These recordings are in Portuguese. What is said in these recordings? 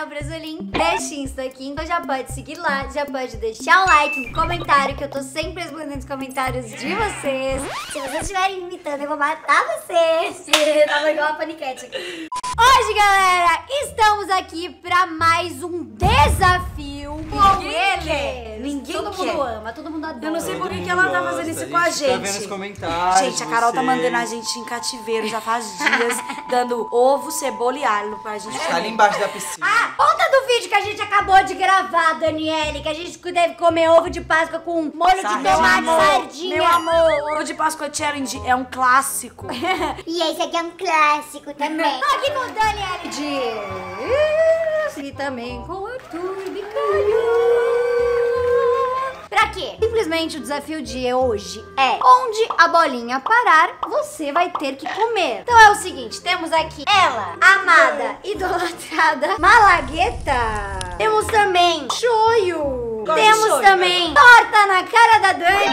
Ursulin deste Insta aqui. Então já pode seguir lá, já pode deixar um like, um comentário, que eu tô sempre respondendo os comentários de vocês. Se vocês estiverem imitando, eu vou matar vocês. Tava igual a paniquete aqui. Hoje, galera, estamos aqui pra mais um desafio com Ninguém ele. quer, ninguém todo quer. mundo ama, todo mundo adora. Eu não sei por que, ela tá fazendo isso com a Tá vendo gente. os comentários. Gente, a Carol tá mandando a gente em cativeiro já faz dias, dando ovo, cebola e alho pra gente Tá ali embaixo da piscina. Ah, conta do vídeo que a gente acabou de gravar, Daniele, que a gente deve comer ovo de Páscoa com molho de Sardinha. tomate, Amor, sardinha. Meu amor, ovo de Páscoa challenge é um clássico. E esse aqui é um clássico também. Tô aqui com o Daniele Dias e também com o Arthur Bicalho. Pra quê? Simplesmente o desafio de hoje é onde a bolinha parar, você vai ter que comer. Então é o seguinte, temos aqui ela, amada, idolatrada, malagueta. Temos também de Temos shoyu, também torta na cara da Dani.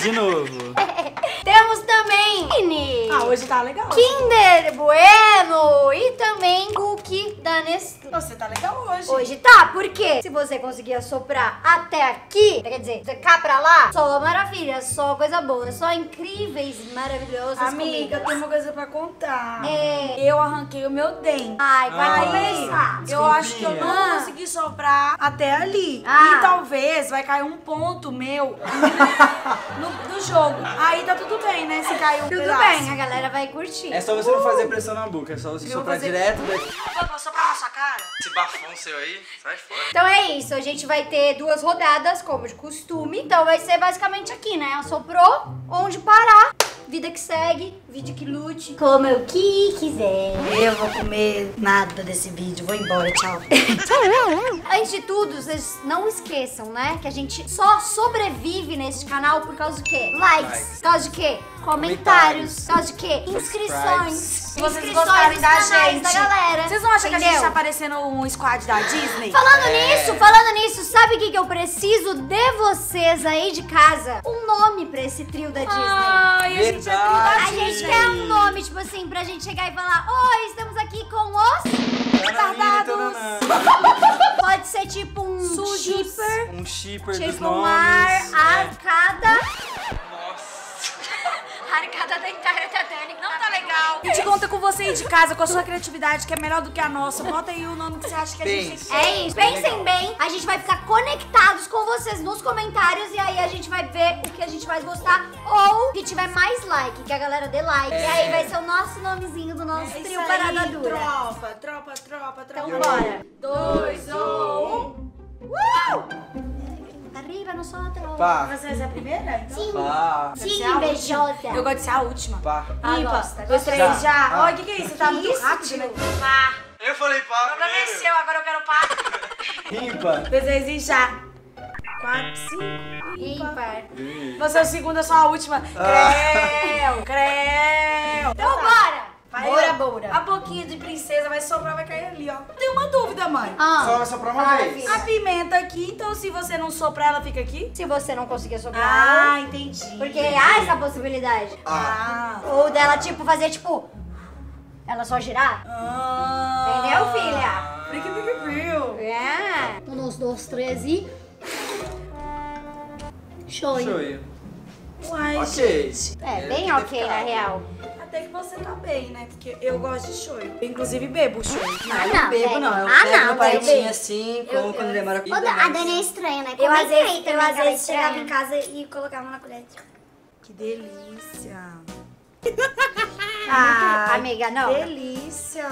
De novo. Temos também mini. Ah, hoje tá legal. Kinder Bueno e também cookie da Nestlé. Você tá legal hoje. Hoje tá, porque se você conseguir assoprar até aqui, quer dizer, de cá pra lá, só maravilha, só coisa boa, só incríveis, maravilhosas Amiga, comidas. tem uma coisa pra contar. É. Eu arranquei o meu dente. Ai, vai Ai. começar. Eu acho que eu não Ah. consegui soprar até ali. Ah. E talvez vai cair um ponto meu no, no jogo. Aí tá tudo bem, né? Se cair um Tudo pedaço. bem, a galera vai curtir. É só você não fazer pressão na boca, é só você Eu soprar fazer- direto daqui. Eu vou soprar na sua cara? Esse bafão seu aí, sai fora. Então é isso, a gente vai ter duas rodadas, como de costume. Então vai ser basicamente aqui, né? Assoprou, onde parar, vida que segue, vídeo que lute, como eu que quiser. Eu vou comer nada desse vídeo. Vou embora, tchau. Antes de tudo, vocês não esqueçam, né? Que a gente só sobrevive nesse canal por causa do quê? Likes. Likes. Por causa de quê? Comentários. Comentários. Por causa de quê? Inscrições. Se vocês gostarem da gente. da galera. Vocês não acham que a gente Entendeu? tá parecendo um squad da Disney? Falando É. nisso, falando nisso, sabe o que, que eu preciso de vocês aí de casa? Um nome pra esse trio da Disney. Ai, a gente é Verdade. A gente quer um nome, tipo assim, pra gente chegar e falar: Oi, estamos aqui com os. retardados. Pode ser tipo um Sujos. shipper, Um shipper dos tipo um nomes. ar, é. arcada. Arcada dentária da Dani. Não tá legal. A gente conta com você aí de casa, com a sua criatividade, que é melhor do que a nossa. Bota aí o nome que você acha que a gente tem que. É isso, pensem bem, a gente vai ficar conectados com vocês nos comentários e aí a gente vai ver o que a gente mais gostar ou que tiver mais like, que a galera dê like. E aí vai ser o nosso nomezinho do nosso É trio Parada aí, Dura. Tropa, tropa, tropa, tropa. Então bora. Dois um. Uh! Arriba, nós outros. Pá. Você vai ser a primeira? Então? Sim, Pá. sim, Você é a última. invejosa. Eu gosto de ser a última. Pá. Ah, gosta, três, Já. já. Ah. Olha, o que, que é isso? Você tá Que muito isso, rápido, né? Pá. Eu falei pá Agora primeiro. venceu, agora eu quero pá. Ímpar. Dois, três e já. Quatro, cinco. Ímpar. Você é o segundo, eu sou a última. Creu, creu. Então bora. Vai, Bora, bora. A boquinha de princesa vai soprar, vai cair ali, ó. Tem uma dúvida, mãe. Ah, Só vai soprar uma Vai, vez. filha. A pimenta aqui, então se você não soprar, ela fica aqui? se você não conseguir sobrar, Ah, entendi. porque há essa possibilidade. Ah. Ou dela, tipo, fazer, tipo, ela só girar. Ah. Entendeu, filha? Fica, fica frio. É. Um, dois, dois, três e... Show. Shoyu. Uai, Ok. gente. É, bem ok, na real. Até que você tá bem, né? Porque eu gosto de shoyu. Eu, inclusive, bebo shoyu. Ah, Eu não, bebo, velho. não. Eu Ah, pego não, palitinho velho. assim, como quando demora Ô, Da- A Dani é estranha, né? Eu, às vezes, eu, que às é vezes chegava em casa e colocava na colher. Que delícia. Ah, amiga, não. Delícia.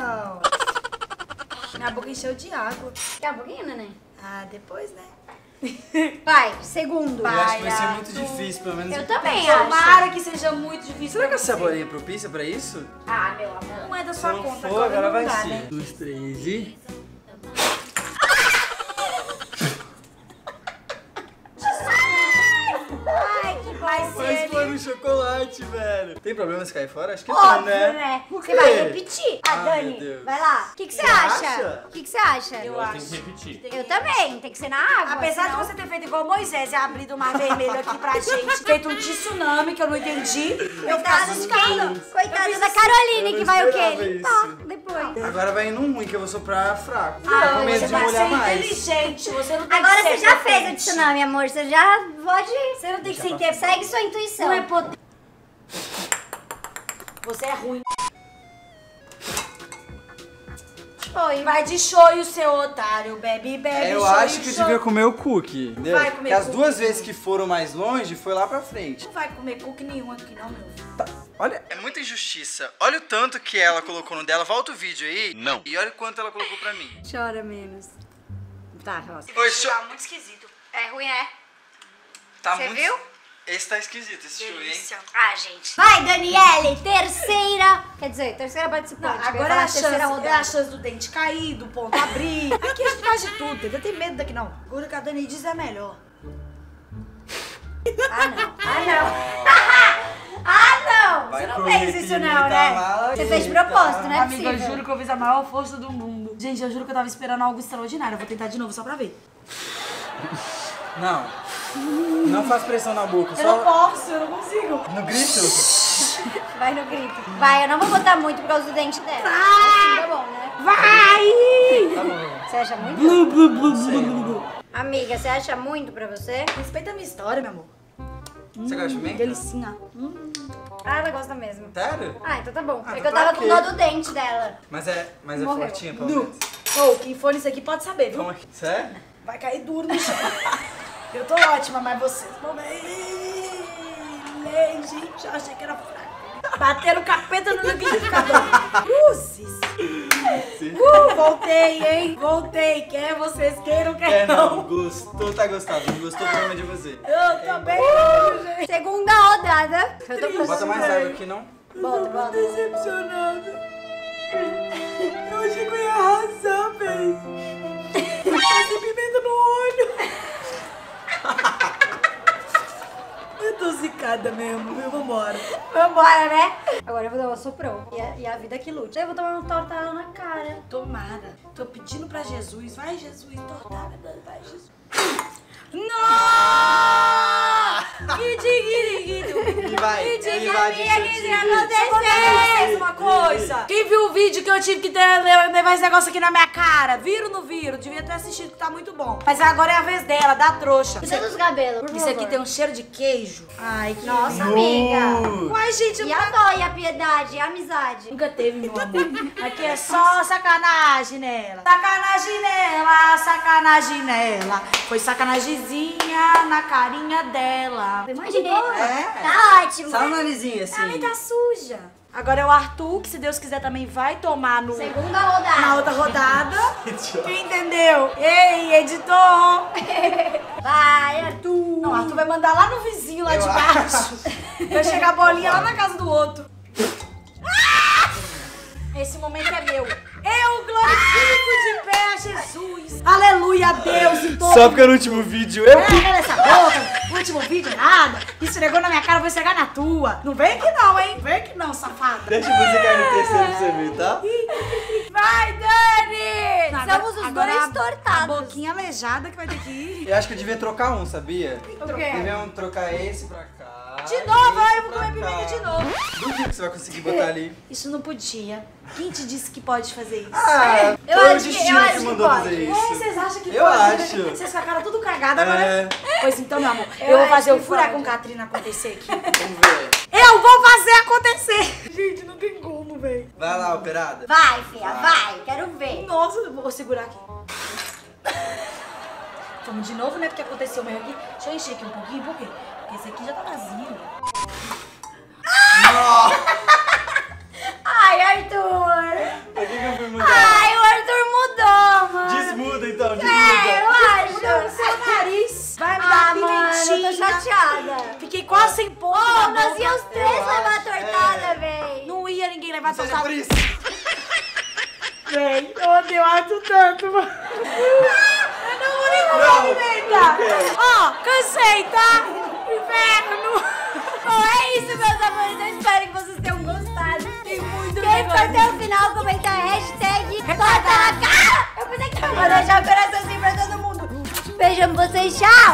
Minha boca encheu de água. Daqui a pouquinho, neném. Ah, depois, né? Vai, segundo. Eu acho que vai ser muito difícil, pelo menos. Eu também acho. Tomara que seja muito difícil Será que a você. saborinha é propícia pra isso? Ah, meu amor. Não é da Se sua não conta, for, agora vai dá, ser. né? Dois, três e... Ai, que vai Mas ser. foi no chocolate, velho. Tem problema se cair fora? Acho que Óbvio, não, né? né? Por Você quê? vai repetir. Ah, Ah, meu Dani, Deus. vai lá. O que, que você Você acha? O que, que você acha? Eu Eu acho. tenho que repetir. Eu também, tem que ser na água. Apesar senão- de você ter feito igual Moisés e abrido o mar vermelho aqui pra gente, feito um tsunami que eu não entendi, eu Coitada de quem? Coitada da Caroline, que não vai o quê? isso. depois. Agora vai indo um ruim que eu vou soprar fraco. Ah, com medo você de vai molhar ser mais. inteligente, você não tem Agora que você já fez o tsunami, amor. Você já pode. Você não tem que ser. Segue sua intuição. Não é potente. Você é ruim. Foi. Vai de shoyu, seu otário. Bebe, bebe, É, eu shoyu, acho que eu shoyu. devia comer o cookie, entendeu? Vai comer Porque as cookie. duas vezes que foram mais longe, foi lá pra frente. Não vai comer cookie nenhum aqui, não, meu filho. Tá, olha, é muita injustiça. Olha o tanto que ela colocou no dela. Volta o vídeo aí. Não. E olha o quanto ela colocou pra mim. Chora menos. Tá, Rosa. Oi, show. Tá muito esquisito. É ruim, é? Tá Você muito... viu? Esse tá esquisito, esse show, hein? Ah, gente. Vai, Daniele, terceira. Quer dizer, terceira participante. Não, agora é a, chance, terceira é a rodada. chance do dente cair, do ponto abrir. Aqui a gente faz de tudo, entendeu? Tem medo daqui não. Agora que a Dani diz é melhor. Ah, não. Ah, não. ah, não. Vai Você não fez isso, não, tá né? Você fez de tá. propósito, não é Amiga, eu juro que eu fiz a maior força do mundo. Gente, eu juro que eu tava esperando algo extraordinário. Eu vou tentar de novo só pra ver. Não. Não faz pressão na boca, Eu não só posso, eu não consigo. no grito. Vai no grito. Vai, eu não vou botar muito por causa do dente dela. Assim tá bom, né? Vai! Tá bom. Você acha muito? Blu, blu, blu, blu, blu, blu. Amiga, você acha muito pra você? Respeita a minha história, meu amor. Você gosta de pimenta? Delicinha. Ah, ela gosta mesmo. Sério? Ah, então tá bom. Ah, é então que eu tava com quê? dó do dente dela. Mas é, mas é Morreu. fortinha, pelo menos. Ô, quem for nisso aqui pode saber, viu? Como é que... Sério? Vai cair duro no chão. Eu tô ótima, mas vocês vão ver. Gente, eu achei que era fraco. Bateram o capeta no liquidificador. Cruzes. Sim. Uh, voltei, hein? Voltei. Quer vocês queiram, quer É, não. não. Gostou, tá gostado. Não gostou, problema de você. Eu também, gente. Segunda rodada. Eu tô Bota mais água aqui, não? Bota, bota. Decepcionada. Zicada mesmo, viu? Vambora. Vambora, né? Agora eu vou dar uma soprão. E a, e a vida que lute. Eu vou tomar uma tortada na cara. Tomara. Tô pedindo pra Jesus. Vai, Jesus, tortada. Ele vai a minha de que chute. já Acontece uma coisa. Quem viu o vídeo que eu tive que ter- levar esse negócio aqui na minha cara? Viram ou não viram? Devia ter assistido que tá muito bom. Mas agora é a vez dela, da trouxa. Cuida dos cabelos, por Isso aqui favor. tem um cheiro de queijo. Ai, que Nossa, amiga. Uai, gente, eu E a dó, e a piedade, e a amizade. Nunca teve, meu amor. Aqui é só sacanagem nela. Sacanagem nela, sacanagem nela. Foi sacanagemzinha na carinha dela. Imagina. É. Tá ótimo. Só o narizinho assim. Ela tá suja. Agora é o Arthur, que se Deus quiser também vai tomar no, Segunda rodada. na outra rodada. Quem entendeu? Ei, editor! Vai, Arthur. Não, o Arthur vai mandar lá no vizinho, lá Eu de baixo. Vai chegar a bolinha lá na casa do outro. Esse momento é meu. Eu glorifico de pé a Jesus. A Deus e todo Só porque no último vídeo eu Pega nessa boca, no último vídeo nada. Esfregou na minha cara, vou esfregar na tua. Não vem aqui não, hein? Vem aqui não, safada. Deixa você cair no terceiro pra você ver, tá? Vai, Dani! Somos os dois tortados. A boquinha aleijada que vai ter que ir. Eu acho que eu devia trocar um, sabia? O quê? Deviam trocar esse pra cá. De novo, eu vou comer cá. pimenta de novo. Duvido que você vai conseguir botar ali. Isso não podia. Quem te disse que pode fazer isso? Ah, Eu foi o acho que- eu que, acho que mandou pode. fazer É, isso. vocês acham que Eu pode? né? acho. Vocês com a cara tudo cagada agora. É. Pois então, meu amor, eu, Eu vou fazer o que furacão pode. Katrina acontecer aqui. Vamos ver. Eu vou fazer acontecer! Gente, não tem como, velho. Vai lá, operada. Vai, filha, vai. Quero ver. Nossa, eu vou segurar aqui. Vamos de novo, né? Porque aconteceu o meu aqui. Deixa eu encher aqui um pouquinho, por quê? Porque esse aqui já tá vazio. Ai, Arthur. Por que, que eu fui mudar? Ai, o Arthur mudou, mano. Desmuda então, É, desmuda. eu Não, acho. seu nariz. Vai me dar Ah, mano, eu pimentinha. tô chateada. Fiquei quase sem ponto. Na nós boca. íamos três Eu levar a tortada, é. véi. Não ia ninguém levar Seja tortada. por isso. Véi, eu odeio o Arthur tanto, mano. Eu não vou nem Não, a não quero. Ó, cansei, tá? Inferno. Bom, é isso, meus amores. Eu espero que vocês tenham gostado. Tem muito Quem foi até o final, comenta a hashtag torta na cara. Eu pensei que eu vou deixar o coraçãozinho pra todo mundo. Pra vocês, tchau.